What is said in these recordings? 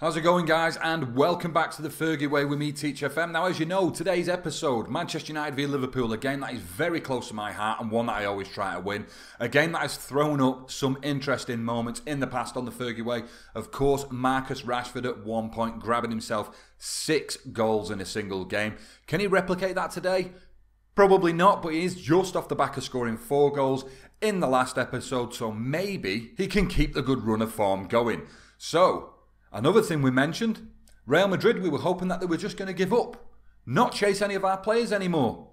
How's it going, guys? And welcome back to the Fergie Way with me, Teach FM. Now, as you know, today's episode, Manchester United v Liverpool, a game that is very close to my heart and one that I always try to win. A game that has thrown up some interesting moments in the past on the Fergie Way. Of course, Marcus Rashford at one point grabbing himself six goals in a single game. Can he replicate that today? Probably not, but he is just off the back of scoring four goals in the last episode, so maybe he can keep the good run of form going. So, Another thing we mentioned Real Madrid, we were hoping that they were just going to give up, not chase any of our players anymore.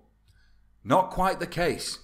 Not quite the case.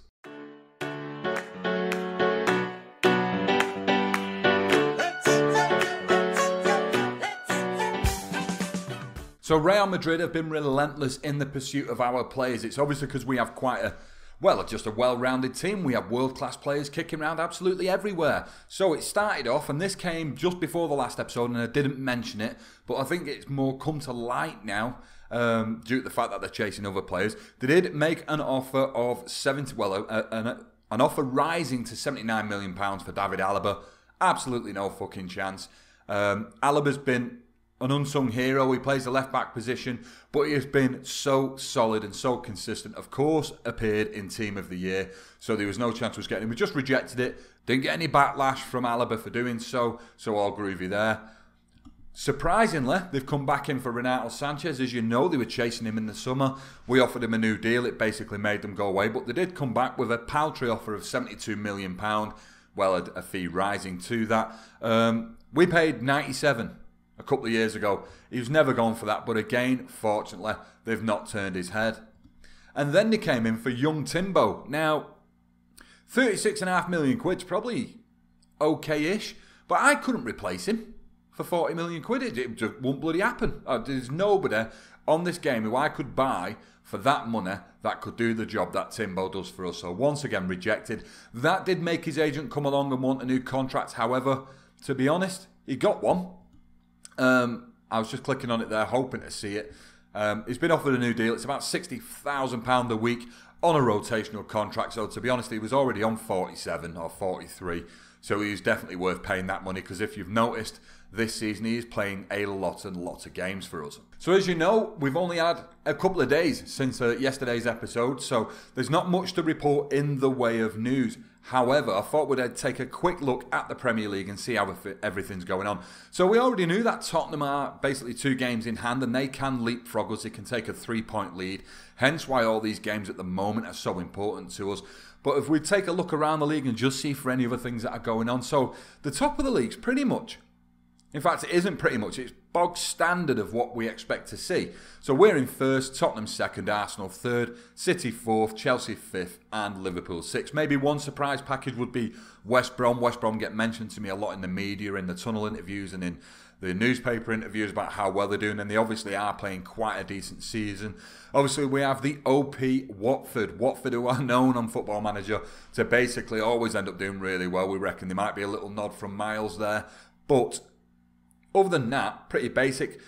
So Real Madrid have been relentless in the pursuit of our players. It's obviously because we have quite a well, just a well rounded team. We have world class players kicking around absolutely everywhere. So it started off, and this came just before the last episode, and I didn't mention it, but I think it's more come to light now. Um, due to the fact that they're chasing other players, they did make an offer of 70, well, a, a, an, an offer rising to 79 million pounds for David Alaba. Absolutely no fucking chance. Um, Alaba's been an unsung hero. He plays the left back position, but he has been so solid and so consistent. Of course, appeared in Team of the Year, so there was no chance of us getting him. We just rejected it. Didn't get any backlash from Alaba for doing so, so all groovy there. Surprisingly, they've come back in for Renato Sanches. As you know, they were chasing him in the summer. We offered him a new deal. It basically made them go away, but they did come back with a paltry offer of £72 million. Well, a, a fee rising to that. Um, we paid 97 a couple of years ago. He was never gone for that, but again, fortunately, they've not turned his head. And then they came in for young Timbo. Now, 36.5 million quid's probably okay-ish, but I couldn't replace him for 40 million quid. It, it just won't bloody happen. Uh, there's nobody on this game who I could buy for that money that could do the job that Timbo does for us. So once again, rejected. That did make his agent come along and want a new contract. However, to be honest, he got one. Um, I was just clicking on it there, hoping to see it. Um, he's been offered a new deal. It's about sixty thousand pound a week on a rotational contract. So to be honest, he was already on forty-seven or forty-three. So he's definitely worth paying that money because if you've noticed, this season he is playing a lot and lots of games for us. So as you know, we've only had a couple of days since uh, yesterday's episode, so there's not much to report in the way of news. However, I thought we'd take a quick look at the Premier League and see how everything's going on. So we already knew that Tottenham are basically two games in hand and they can leapfrog us. They can take a three-point lead. Hence why all these games at the moment are so important to us. But if we take a look around the league and just see for any other things that are going on. So the top of the league's pretty much in fact, it isn't pretty much. It's bog standard of what we expect to see. So we're in first, Tottenham second, Arsenal third, City fourth, Chelsea fifth, and Liverpool sixth. Maybe one surprise package would be West Brom. West Brom get mentioned to me a lot in the media, in the tunnel interviews, and in the newspaper interviews about how well they're doing, and they obviously are playing quite a decent season. Obviously, we have the OP Watford. Watford, who are known on Football Manager to basically always end up doing really well. We reckon there might be a little nod from Miles there, but other than that, pretty basic.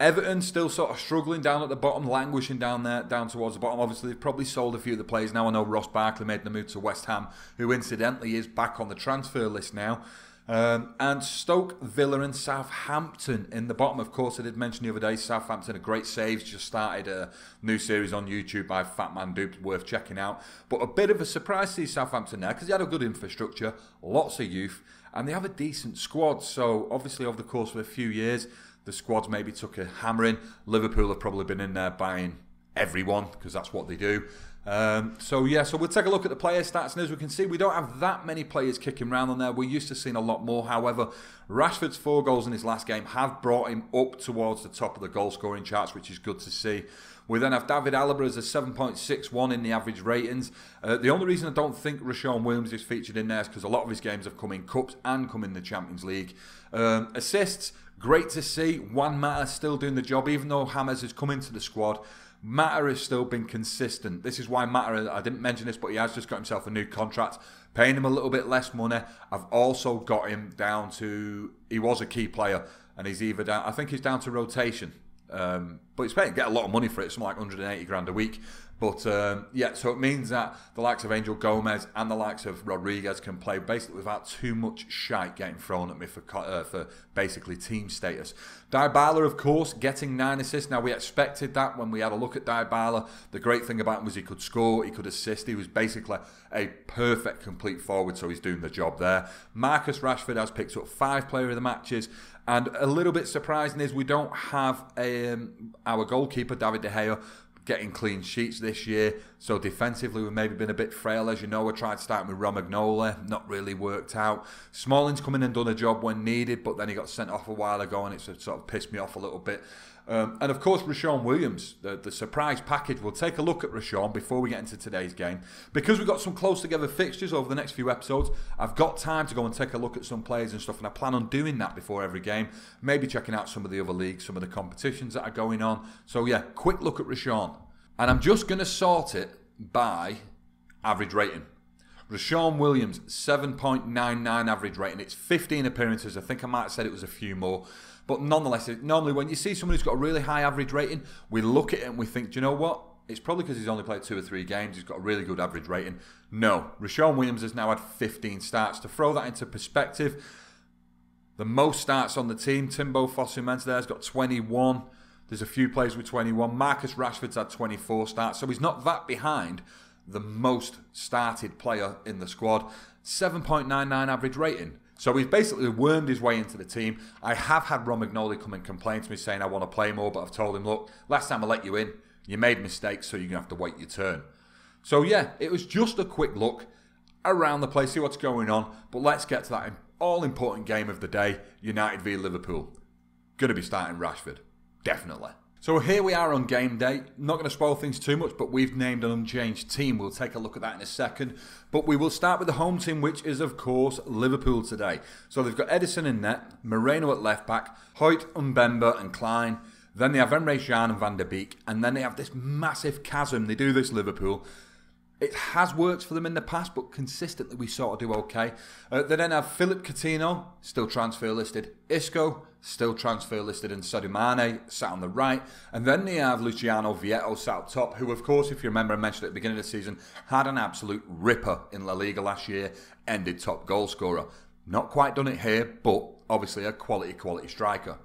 Everton still sort of struggling down at the bottom, languishing down there, down towards the bottom. Obviously, they've probably sold a few of the players now. I know Ross Barkley made the move to West Ham, who incidentally is back on the transfer list now. Um, and Stoke, Villa, and Southampton in the bottom. Of course, I did mention the other day Southampton, a great save. Just started a new series on YouTube by Fat Man Dupes, worth checking out. But a bit of a surprise to see Southampton there because they had a good infrastructure, lots of youth and they have a decent squad. So obviously, over the course of a few years, the squads maybe took a hammering. Liverpool have probably been in there buying everyone because that's what they do. Um, so yeah, so we'll take a look at the player stats, and as we can see, we don't have that many players kicking around on there. We're used to seeing a lot more. However, Rashford's four goals in his last game have brought him up towards the top of the goal scoring charts, which is good to see. We then have David Alaba as a 7.61 in the average ratings. Uh, the only reason I don't think Ri-Shane Williams is featured in there is because a lot of his games have come in Cups and come in the Champions League. Um, assists, great to see. Juan Mata still doing the job, even though Hammers has come into the squad. Mata has still been consistent. This is why Mata, I didn't mention this, but he has just got himself a new contract, paying him a little bit less money. I've also got him down to, he was a key player, and he's either down, I think he's down to rotation Um, but he's paying get a lot of money for it, something like 180 grand a week. But um, yeah, so it means that the likes of Angel Gomes and the likes of Rodriguez can play basically without too much shite getting thrown at me for uh, for basically team status. Dybala, of course, getting nine assists. Now we expected that when we had a look at Dybala. The great thing about him was he could score, he could assist. He was basically a perfect complete forward, so he's doing the job there. Marcus Rashford has picked up five player of the matches. And a little bit surprising is we don't have um, our goalkeeper David De Gea getting clean sheets this year. So defensively, we've maybe been a bit frail. As you know, we tried starting with Romagnoli, not really worked out. Smalling's come in and done a job when needed, but then he got sent off a while ago, and it sort of pissed me off a little bit. Um, and of course, Rizshon Williams, the, the surprise package. We'll take a look at Rizshon before we get into today's game. Because we've got some close together fixtures over the next few episodes, I've got time to go and take a look at some players and stuff, and I plan on doing that before every game. Maybe checking out some of the other leagues, some of the competitions that are going on. So, yeah, quick look at Rizshon. And I'm just going to sort it by average rating. Rizshon Williams, 7.99 average rating. It's 15 appearances. I think I might have said it was a few more. But nonetheless, normally when you see someone who's got a really high average rating, we look at it and we think, do you know what? It's probably because he's only played two or three games. He's got a really good average rating. No, Rizshon Williams has now had 15 starts. To throw that into perspective, the most starts on the team, Timbo Fosu-Mensah there has got 21. There's a few players with 21. Marcus Rashford's had 24 starts, so he's not that behind the most started player in the squad. 7.99 average rating. So he's basically wormed his way into the team. I have had Romagnoli come and complain to me saying I want to play more, but I've told him, look, last time I let you in, you made mistakes, so you're going to have to wait your turn. So yeah, it was just a quick look around the place, see what's going on. But let's get to that all important game of the day United v Liverpool. Going to be starting Rashford. Definitely. So here we are on game day. Not going to spoil things too much, but we've named an unchanged team. We'll take a look at that in a second. But we will start with the home team, which is, of course, Liverpool today. So they've got Edison in net, Moreno at left back, Hoyt, Mbemba, and Clyne. Then they have Emre Can and Van der Beek. And then they have this massive chasm. They do this, Liverpool. It has worked for them in the past, but consistently we sort of do okay. Uh, they then have Philip Coutinho, still transfer listed. Isco, still transfer listed. And Sadio sat on the right. And then they have Luciano Vietto sat up top, who, of course, if you remember, I mentioned at the beginning of the season, had an absolute ripper in La Liga last year, ended top goal scorer. Not quite done it here, but obviously a quality, quality striker.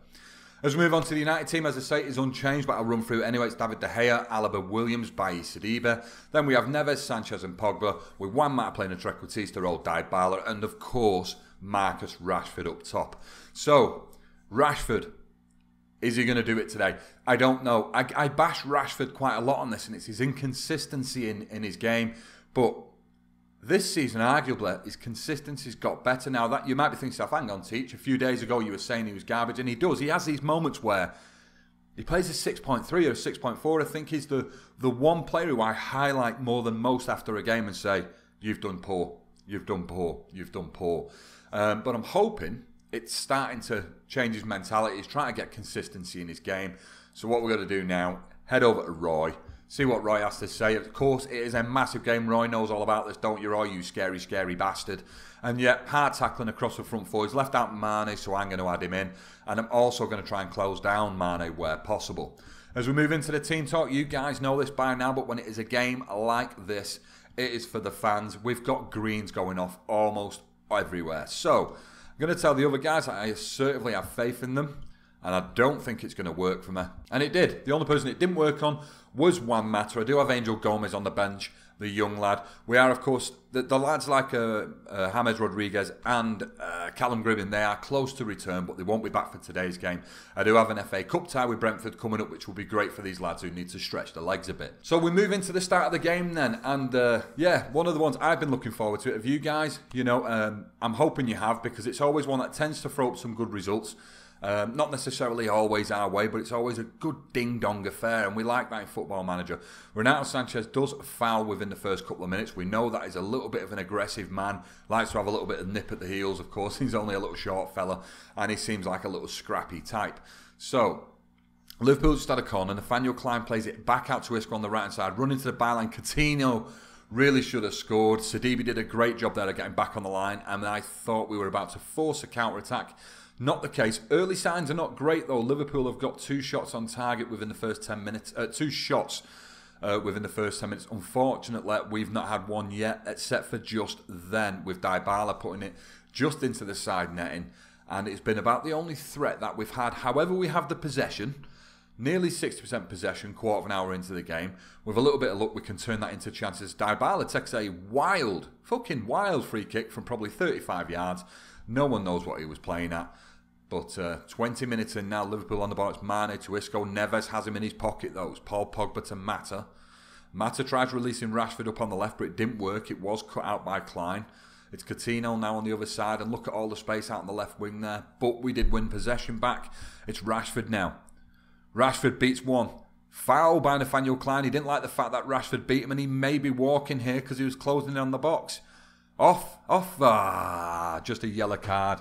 As we move on to the United team, as I say, is unchanged, but I'll run through it anyway. It's David De Gea, Alaba, Williams, Bailly, Sidibe. Then we have Neves, Sanches, and Pogba, with Juan Mata playing a trequartista role, Dybala, and of course, Marcus Rashford up top. So, Rashford, is he going to do it today? I don't know. I, I bash Rashford quite a lot on this, and it's his inconsistency in, in his game. But this season, arguably, his consistency's got better now. That you might be thinking, "Stuff, hang on, teach." A few days ago, you were saying he was garbage, and he does. He has these moments where he plays a six point three or six point four. I think he's the the one player who I highlight more than most after a game and say, "You've done poor. You've done poor. You've done poor." Um, but I'm hoping it's starting to change his mentality. He's trying to get consistency in his game. So what we're going to do now? Head over to Roy see what Roy has to say. Of course, it is a massive game. Roy knows all about this, don't you, Roy? You scary, scary bastard. And yet, hard tackling across the front four. He's left out Mane, so I'm going to add him in. And I'm also going to try and close down Mane where possible. As we move into the team talk, you guys know this by now, but when it is a game like this, it is for the fans. We've got greens going off almost everywhere. So, I'm going to tell the other guys I assertively have faith in them and I don't think it's going to work for me. And it did. The only person it didn't work on was Juan Mata. I do have Angel Gomes on the bench, the young lad. We are, of course, the, the lads like uh, uh, James Rodriguez and uh, Callum Gribbin, they are close to return, but they won't be back for today's game. I do have an FA Cup tie with Brentford coming up, which will be great for these lads who need to stretch their legs a bit. So we move into the start of the game then, and uh, yeah, one of the ones I've been looking forward to. Have you guys? You know, um, I'm hoping you have because it's always one that tends to throw up some good results. Um, not necessarily always our way, but it's always a good ding dong affair, and we like that in Football Manager. Renato Sanches does foul within the first couple of minutes. We know that he's a little bit of an aggressive man, likes to have a little bit of nip at the heels, of course. He's only a little short fella, and he seems like a little scrappy type. So, Liverpool just had a corner. Nathaniel Clyne plays it back out to Isco on the right hand side, running to the byline. Coutinho really should have scored. Sidibe did a great job there of getting back on the line, and I thought we were about to force a counter attack Not the case. Early signs are not great though. Liverpool have got two shots on target within the first 10 minutes. Uh, two shots uh, within the first 10 minutes. Unfortunately, we've not had one yet, except for just then with Dybala putting it just into the side netting. And it's been about the only threat that we've had. However, we have the possession nearly 60% possession, quarter of an hour into the game. With a little bit of luck, we can turn that into chances. Dybala takes a wild, fucking wild free kick from probably 35 yards. No one knows what he was playing at. But uh, 20 minutes in now, Liverpool on the ball. It's Mane to Isco. Neves has him in his pocket, though. It's Paul Pogba to Mata. Mata tries releasing Rashford up on the left, but it didn't work. It was cut out by Clyne. It's Coutinho now on the other side, and look at all the space out on the left wing there. But we did win possession back. It's Rashford now. Rashford beats one. Foul by Nathaniel Clyne. He didn't like the fact that Rashford beat him, and he may be walking here because he was closing in on the box. Off, off. Ah, just a yellow card.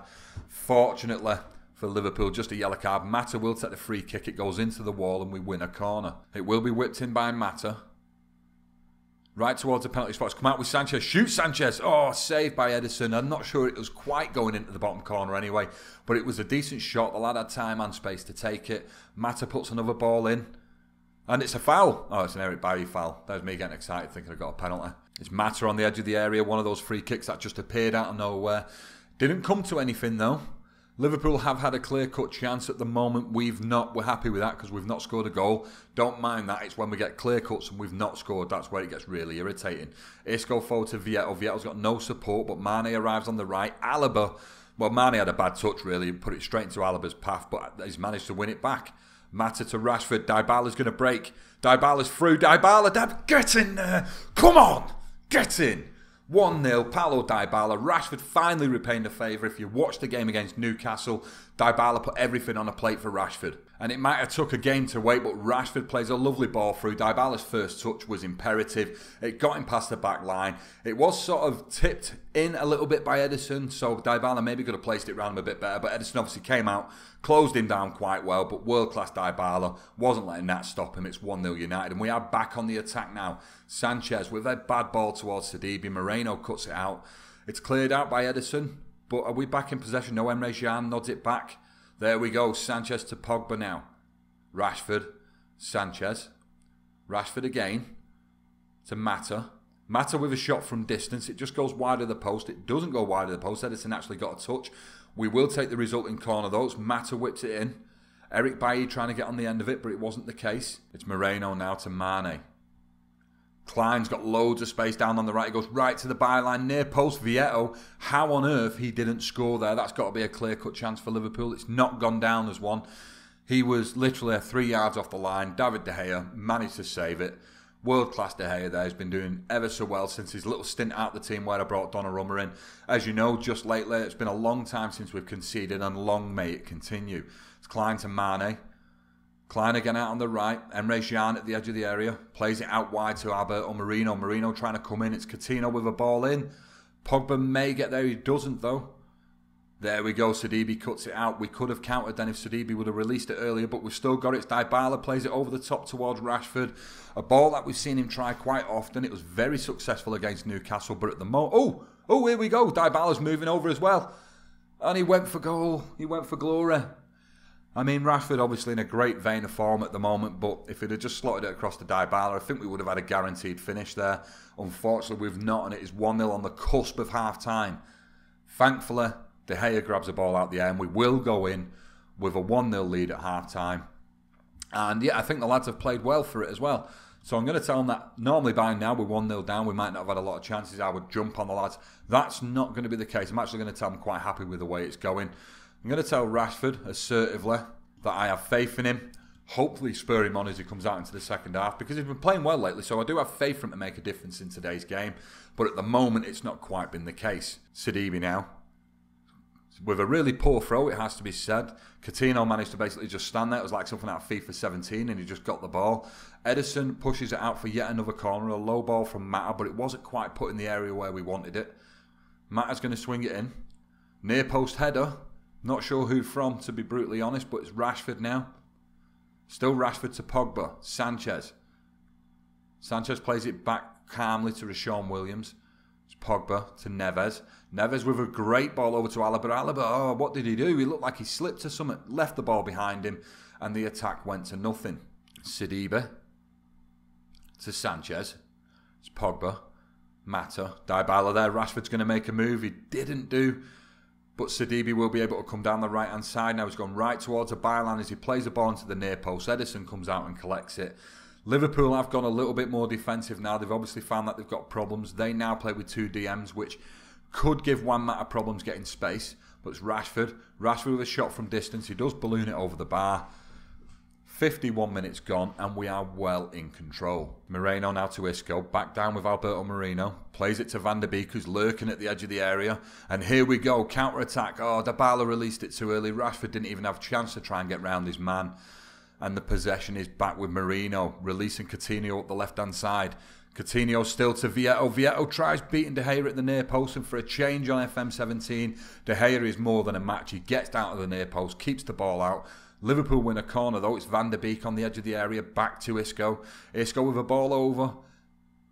Fortunately for Liverpool, just a yellow card. Mata will take the free kick. It goes into the wall, and we win a corner. It will be whipped in by Mata. Right towards the penalty spot. Come out with Sanches. Shoot Sanches. Oh, saved by Edison. I'm not sure it was quite going into the bottom corner anyway, but it was a decent shot. The lad had time and space to take it. Mata puts another ball in. And it's a foul. Oh, it's an Eric Bailly foul. There's me getting excited thinking I got a penalty. It's Mata on the edge of the area. One of those free kicks that just appeared out of nowhere. Didn't come to anything though. Liverpool have had a clear cut chance at the moment. We've not. We're happy with that because we've not scored a goal. Don't mind that. It's when we get clear cuts and we've not scored that's where it gets really irritating. Isco forward to Vietto. Vietto's got no support, but Mane arrives on the right. Alaba, well, Mane had a bad touch really and put it straight into Alaba's path, but he's managed to win it back. Mata to Rashford. Dybala's going to break. Dybala's through. Dybala, Dab, get in there. Come on, get in. 1 0, Paulo Dybala. Rashford finally repaying the favour. If you watched the game against Newcastle, Dybala put everything on a plate for Rashford. And it might have took a game to wait, but Rashford plays a lovely ball through. Dybala's first touch was imperative. It got him past the back line. It was sort of tipped in a little bit by Edison, so Dybala maybe could have placed it around him a bit better. But Edison obviously came out, closed him down quite well. But world class Dybala wasn't letting that stop him. It's 1 0 United. And we are back on the attack now. Sanches with a bad ball towards Sidibe. Moreno cuts it out. It's cleared out by Edison, But are we back in possession? No, Emre Can nods it back. There we go. Sanches to Pogba now. Rashford, Sanches. Rashford again to Mata. Mata with a shot from distance. It just goes wide of the post. It doesn't go wide of the post. Edison actually got a touch. We will take the resulting corner though. It's Mata whips it in. Eric Bailly trying to get on the end of it, but it wasn't the case. It's Moreno now to Mane. Clyne's got loads of space down on the right. He goes right to the byline near post. Vietto, how on earth he didn't score there? That's got to be a clear cut chance for Liverpool. It's not gone down as one. He was literally three yards off the line. David De Gea managed to save it. World class De Gea there. He's been doing ever so well since his little stint out the team where I brought Donnarumma in. As you know, just lately, it's been a long time since we've conceded, and long may it continue. It's Clyne to Mane. Clyne again out on the right. Emre Can at the edge of the area. Plays it out wide to Abbott or Marino. Moreno trying to come in. It's Coutinho with a ball in. Pogba may get there. He doesn't, though. There we go. Sidibe cuts it out. We could have countered then if Sidibe would have released it earlier, but we've still got it. It's Dybala plays it over the top towards Rashford. A ball that we've seen him try quite often. It was very successful against Newcastle, but at the moment. Oh, oh, here we go. Dybala's moving over as well. And he went for goal. He went for glory. I mean, Rashford obviously in a great vein of form at the moment, but if he'd have just slotted it across to Dybala, I think we would have had a guaranteed finish there. Unfortunately, we've not, and it is 1 0 on the cusp of half time. Thankfully, De Gea grabs the ball out the air, and we will go in with a 1 0 lead at half time. And yeah, I think the lads have played well for it as well. So I'm going to tell them that normally by now we're 1 0 down, we might not have had a lot of chances. I would jump on the lads. That's not going to be the case. I'm actually going to tell them quite happy with the way it's going. I'm going to tell Rashford assertively that I have faith in him. Hopefully, spur him on as he comes out into the second half because he's been playing well lately. So I do have faith for him to make a difference in today's game. But at the moment, it's not quite been the case. Sidibe now. With a really poor throw, it has to be said. Coutinho managed to basically just stand there. It was like something out of FIFA 17 and he just got the ball. Edison pushes it out for yet another corner. A low ball from Mata, but it wasn't quite put in the area where we wanted it. Mata's going to swing it in. Near post header. Not sure who from, to be brutally honest, but it's Rashford now. Still Rashford to Pogba. Sanches. Sanches plays it back calmly to Rashawn Williams. It's Pogba to Neves. Neves with a great ball over to Alaba. Alaba, oh, what did he do? He looked like he slipped to summit, left the ball behind him, and the attack went to nothing. Sidibe to Sanches. It's Pogba. Mata. Dybala there. Rashford's going to make a move. He didn't do. But Sidibe will be able to come down the right hand side. Now he's gone right towards a byline as he plays the ball into the near post. Edison comes out and collects it. Liverpool have gone a little bit more defensive now. They've obviously found that they've got problems. They now play with two DMs, which could give one Mata problems getting space. But it's Rashford. Rashford with a shot from distance. He does balloon it over the bar. 51 minutes gone, and we are well in control. Moreno now to Isco, back down with Alberto Moreno, plays it to Van der Beek, who's lurking at the edge of the area, and here we go, counter attack. Oh, Dybala released it too early. Rashford didn't even have a chance to try and get round his man, and the possession is back with Moreno, releasing Coutinho up the left hand side. Coutinho still to Vietto. Vietto tries beating De Gea at the near post, and for a change on FM17, De Gea is more than a match. He gets down to the near post, keeps the ball out. Liverpool win a corner though. It's Van der Beek on the edge of the area, back to Isco. Isco with a ball over,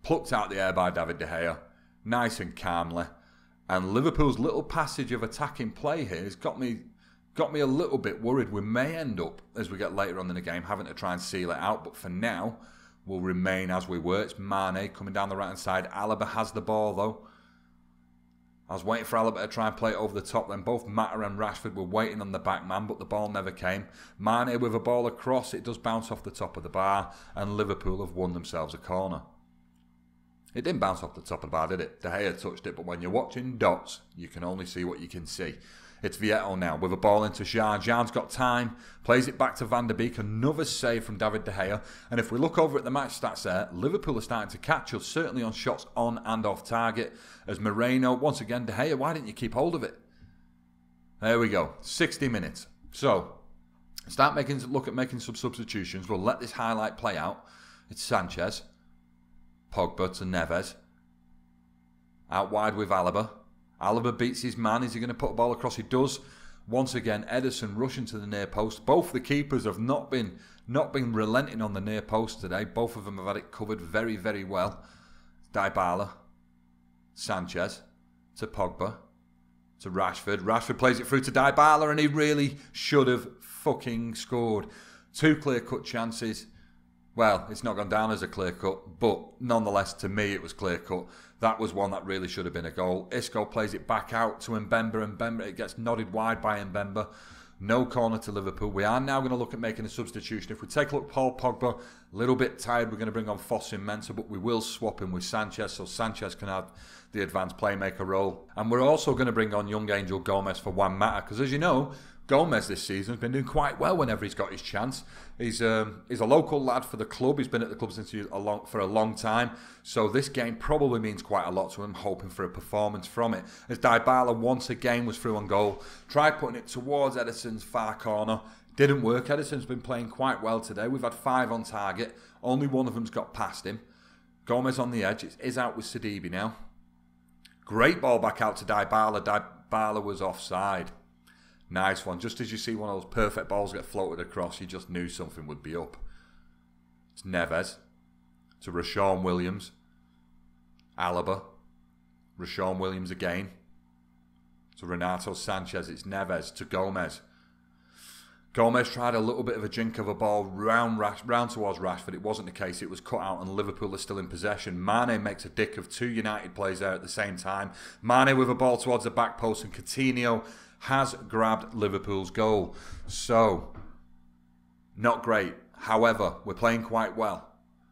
plucked out the air by David De Gea, nice and calmly. And Liverpool's little passage of attacking play here has got me got me a little bit worried. We may end up, as we get later on in the game, having to try and seal it out. But for now, we'll remain as we were. It's Mane coming down the right hand side. Alaba has the ball though. I was waiting for Alaba to try and play it over the top. Then both Mata and Rashford were waiting on the back man, but the ball never came. Mane with a ball across, it does bounce off the top of the bar, and Liverpool have won themselves a corner. It didn't bounce off the top of the bar, did it? De Gea touched it, but when you're watching dots, you can only see what you can see. It's Vietto now with a ball into Can. Can's got time, plays it back to Van der Beek. Another save from David De Gea. And if we look over at the match stats there, Liverpool are starting to catch us, certainly on shots on and off target. As Moreno, once again, De Gea, why didn't you keep hold of it? There we go, 60 minutes. So, start making look at making some substitutions. We'll let this highlight play out. It's Sanches, Pogba to Neves. Out wide with Alaba. Alaba beats his man. Is he going to put a ball across? He does. Once again, Edison rushing to the near post. Both the keepers have not been not been relenting on the near post today. Both of them have had it covered very, very well. Dybala, Sanches to Pogba to Rashford. Rashford plays it through to Dybala, and he really should have fucking scored. Two clear cut chances. Well, it's not gone down as a clear cut, but nonetheless, to me, it was clear cut. That was one that really should have been a goal. Isco plays it back out to Mbemba, and Mbemba it gets nodded wide by Mbemba. No corner to Liverpool. We are now going to look at making a substitution. If we take a look, Paul Pogba, a little bit tired. We're going to bring on Fosu Mensah, but we will swap him with Sanches, so Sanches can have the advanced playmaker role. And we're also going to bring on young Angel Gomes for Juan Mata, because as you know, Gomes this season has been doing quite well whenever he's got his chance. He's um, he's a local lad for the club. He's been at the club since a long, for a long time. So this game probably means quite a lot to him. Hoping for a performance from it. As Dybala once again was through on goal, tried putting it towards Edison's far corner. Didn't work. Edison's been playing quite well today. We've had five on target. Only one of them's got past him. Gomes on the edge. It is out with Sidibe now. Great ball back out to Dybala. Dybala was offside. Nice one. Just as you see one of those perfect balls get floated across, you just knew something would be up. It's Neves to Ri-Shaun Williams. Alaba. Ri-Shaun Williams again. To Renato Sanches. It's Neves to Gomes. Gomes tried a little bit of a jink of a ball round, round towards Rashford. It wasn't the case. It was cut out, and Liverpool are still in possession. Mane makes a dick of two United players there at the same time. Mane with a ball towards the back post, and Coutinho has grabbed Liverpool's goal. So, not great. However, we're playing quite well.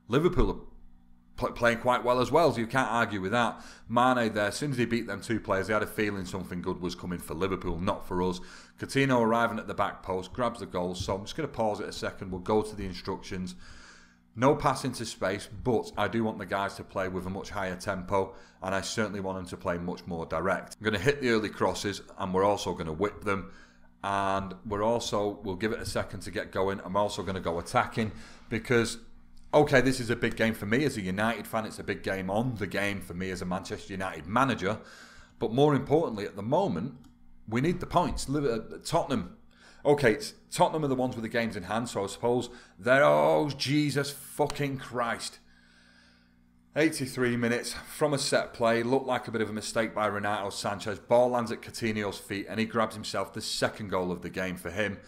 Liverpool are playing quite well as well, so you can't argue with that. Mane there, as soon as he beat them two players, he had a feeling something good was coming for Liverpool, not for us. Coutinho arriving at the back post, grabs the goal, so I'm just going to pause it a second. We'll go to the instructions. No pass into space, but I do want the guys to play with a much higher tempo, and I certainly want them to play much more direct. I'm going to hit the early crosses, and we're also going to whip them, and we're also we'll give it a second to get going. I'm also going to go attacking because okay, this is a big game for me as a United fan. It's a big game on the game for me as a Manchester United manager, but more importantly, at the moment, we need the points. Tottenham Okay, Tottenham are the ones with the games in hand, so I suppose they're oh Jesus fucking Christ. 83 minutes from a set play. Looked like a bit of a mistake by Renato Sanches. Ball lands at Coutinho's feet and he grabs himself the second goal of the game for him.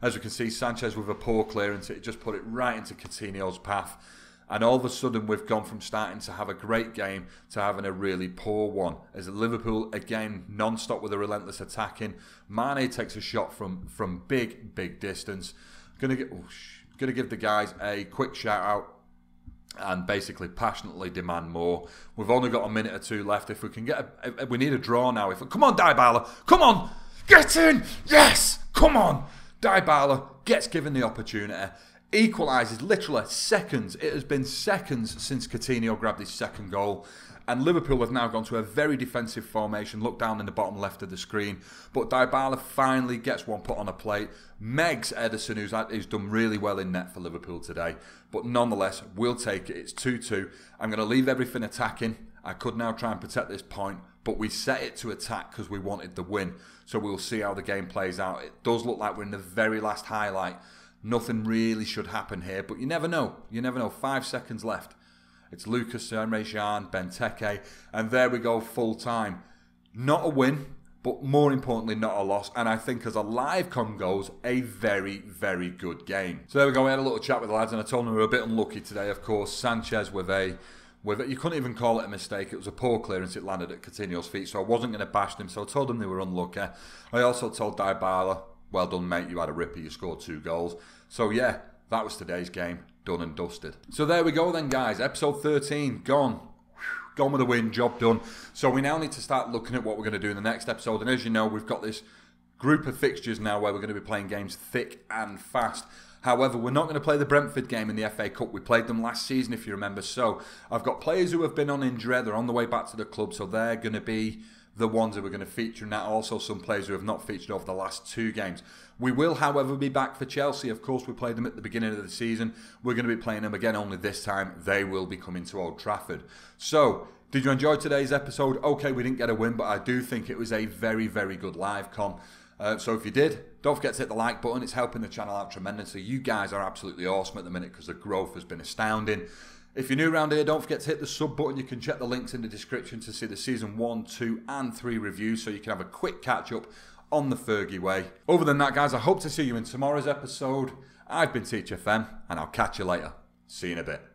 As we can see, Sanches with a poor clearance, it just put it right into Coutinho's path. And all of a sudden, we've gone from starting to have a great game to having a really poor one. As Liverpool, again, non stop with a relentless attacking. Mane takes a shot from, from big, big distance. Gonna, get, oh, gonna give the guys a quick shout out and basically passionately demand more. We've only got a minute or two left. If we can get, a, we need a draw now. If come on, Dybala, come on, get in, yes, come on. Dybala gets given the opportunity, equalises literally seconds. It has been seconds since Coutinho grabbed his second goal. And Liverpool have now gone to a very defensive formation. Look down in the bottom left of the screen. But Dybala finally gets one put on a plate. Megs Edison, who's, who's done really well in net for Liverpool today. But nonetheless, we'll take it. It's 2 2. I'm going to leave everything attacking. I could now try and protect this point, but we set it to attack because we wanted the win. So we'll see how the game plays out. It does look like we're in the very last highlight. Nothing really should happen here, but you never know. You never know. Five seconds left. It's Lucas Emre Benteke, and there we go, full time. Not a win, but more importantly, not a loss. And I think as a live con goes, a very, very good game. So there we go. We had a little chat with the lads, and I told them we were a bit unlucky today. Of course, Sanches with a with it. You couldn't even call it a mistake. It was a poor clearance. It landed at Coutinho's feet, so I wasn't going to bash them. So I told them they were unlucky. I also told Dybala, well done, mate. You had a ripper. You scored two goals. So yeah, that was today's game done and dusted. So there we go then, guys. Episode 13 gone. Gone with a win, job done. So we now need to start looking at what we're going to do in the next episode. And as you know, we've got this group of fixtures now where we're going to be playing games thick and fast. However, we're not going to play the Brentford game in the FA Cup. We played them last season, if you remember. So I've got players who have been on injury. They're on the way back to the club, so they're going to be the ones that we're going to feature, and that also some players who have not featured over the last two games. We will, however, be back for Chelsea. Of course, we played them at the beginning of the season. We're going to be playing them again, only this time they will be coming to Old Trafford. So, did you enjoy today's episode? Okay, we didn't get a win, but I do think it was a very, very good live com. Uh, so if you did, don't forget to hit the like button. It's helping the channel out tremendously. You guys are absolutely awesome at the minute because the growth has been astounding. If you're new around here, don't forget to hit the sub button. You can check the links in the description to see the season one, two, and three reviews so you can have a quick catch up on the Fergie way. Other than that, guys, I hope to see you in tomorrow's episode. I've been Teach FM, and I'll catch you later. See you in a bit.